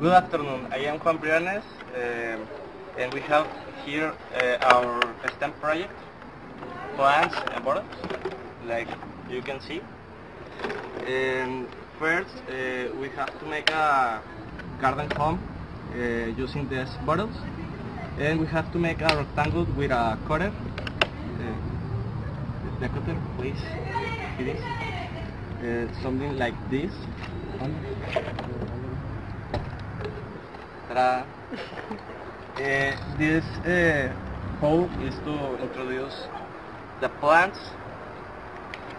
Good afternoon. I am Juan Briones, um, and we have here uh, our STEM project, plants and bottles, like you can see. And first, uh, we have to make a garden home uh, using these bottles, and we have to make a rectangle with a cutter. Uh, the cutter, please. It is uh, something like this. Ta-da. Uh, this uh, hole is to introduce the plants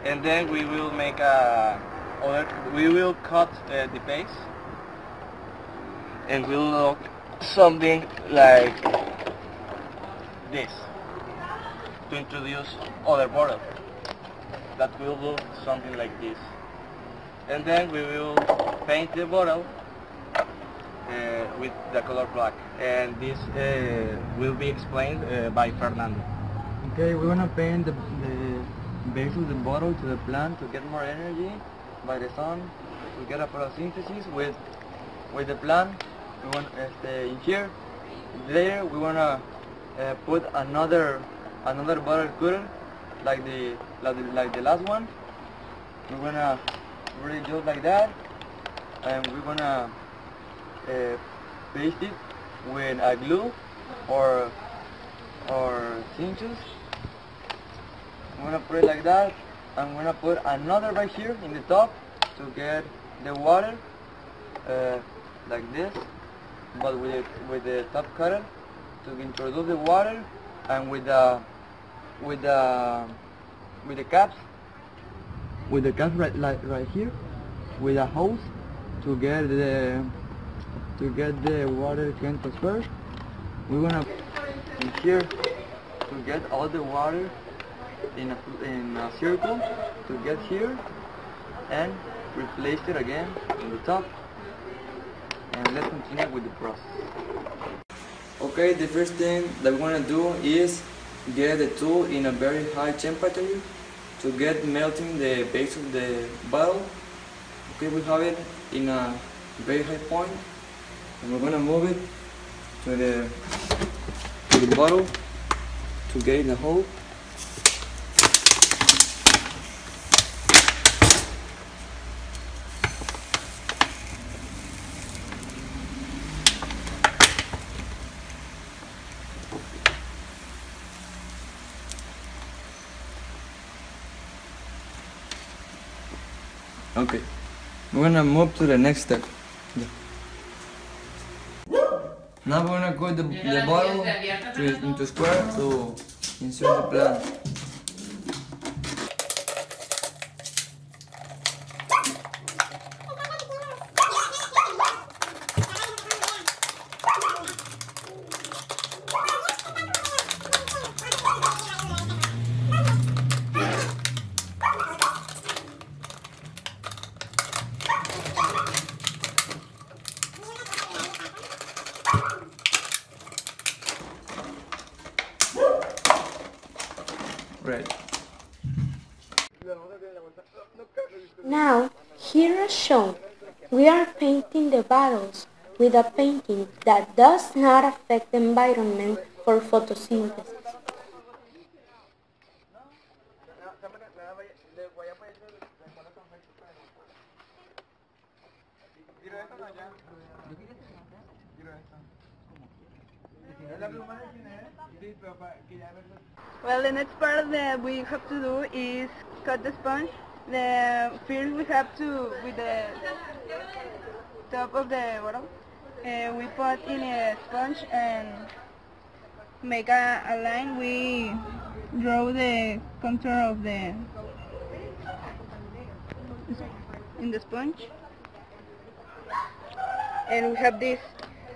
and then we will make a other, we will cut uh, the base and we'll look something like this to introduce other border that will look something like this and then we will paint the bottle with the color black and this uh, will be explained uh, by Fernando. Okay, we want to paint the, the base of the bottle to the plant to get more energy by the sun to get a photosynthesis with with the plant. We want uh, in here there we want to uh, put another another bottle cooler like the like the, like the last one. We're gonna really just like that, and we're gonna uh, paste it with a glue or or cinches. I'm gonna put it like that. I'm gonna put another right here in the top to get the water uh, like this, but with it, with the top cutter to introduce the water and with the with the with the caps with the caps right like right here with a hose to get the to get the water can transfer. We're gonna in here to get all the water in a in a circle to get here and replace it again in the top. And let's continue with the process. Okay, the first thing that we want to do is get the tool in a very high temperature to get melting the base of the bottle. Okay, we have it in a very high point and we're gonna move it to the to the bottle to get in the hole. Okay, we're gonna move to the next step. Now we're gonna cut the, the bottle to, into square to insert the plant. Right. Now, here as shown, we are painting the bottles with a painting that does not affect the environment for photosynthesis. Well, the next part that we have to do is cut the sponge. The first we have to, with the top of the bottle, uh, we put in a sponge and make a, a line. We draw the contour of the in the sponge, and we have this.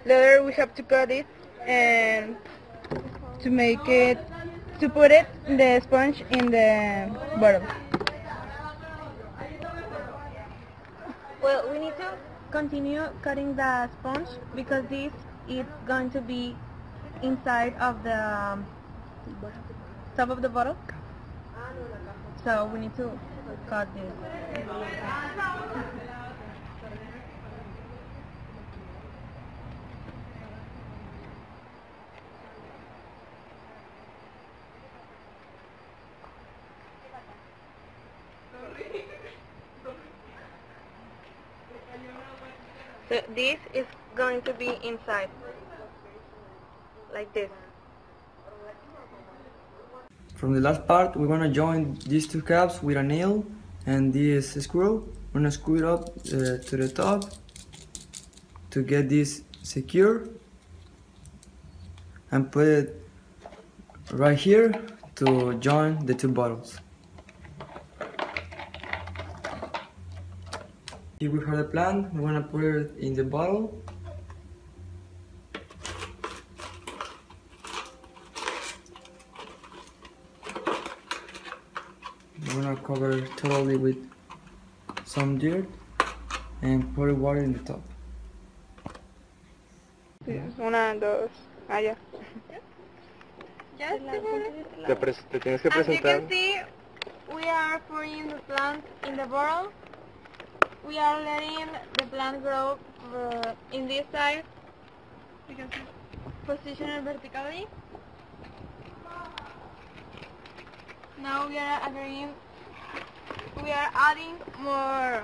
Later we have to cut it and to make it to put it the sponge in the bottle. Well, we need to continue cutting the sponge because this is going to be inside of the um, top of the bottle. So we need to cut this. So this is going to be inside, like this. From the last part, we're gonna join these two caps with a nail and this screw. We're gonna screw it up uh, to the top to get this secure and put it right here to join the two bottles. Here we have the plant, we're gonna put it in the bottle We're gonna cover totally with some dirt and pour water in the top. Una, dos, ah, ya. Te, pres- te tienes que As you can see, we are pouring the plant in the bottle. We are letting the plant grow uh, in this side. See. Position it vertically. Now we are agreeing. We are adding more.